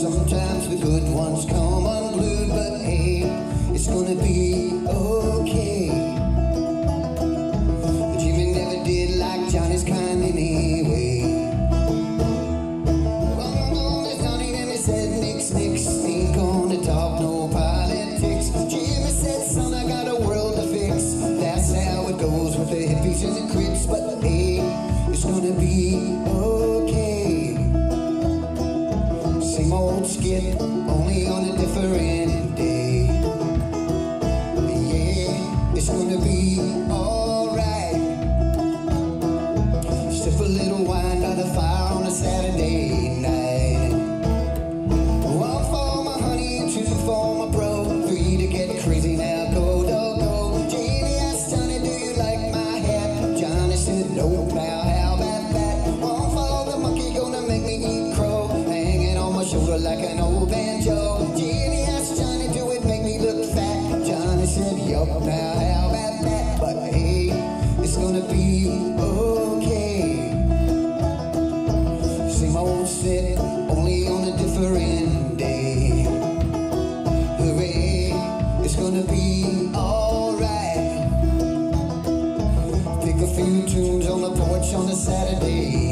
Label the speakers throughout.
Speaker 1: Sometimes the good ones come unglued But hey, it's gonna be skin, only on a different silver like an old banjo. Jimmy asked Johnny, do it make me look fat? Johnny said, yup, now how about that? But hey, it's gonna be okay. Same old set, only on a different day. Hooray, it's gonna be alright. Pick a few tunes on the porch on a Saturday.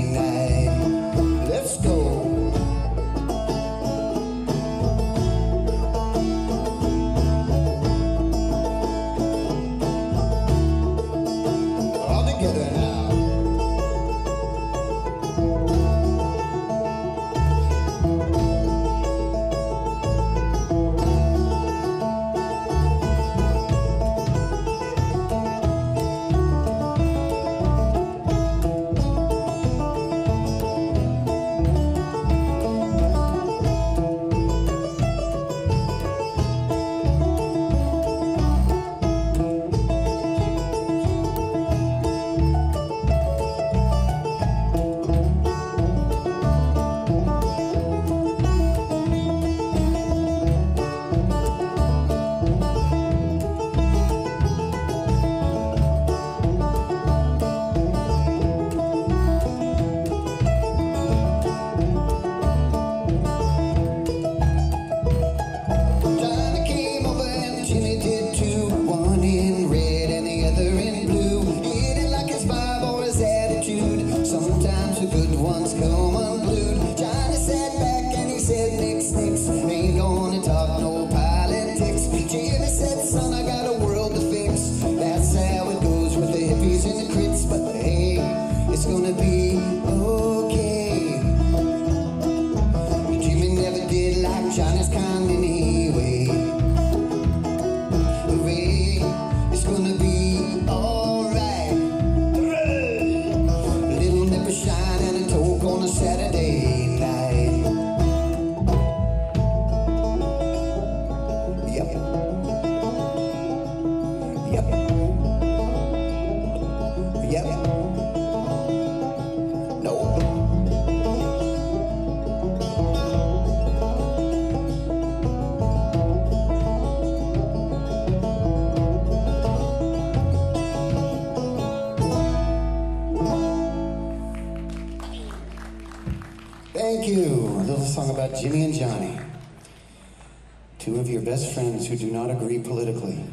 Speaker 1: Thank you. A little song about Jimmy and Johnny two of your best friends who do not agree politically.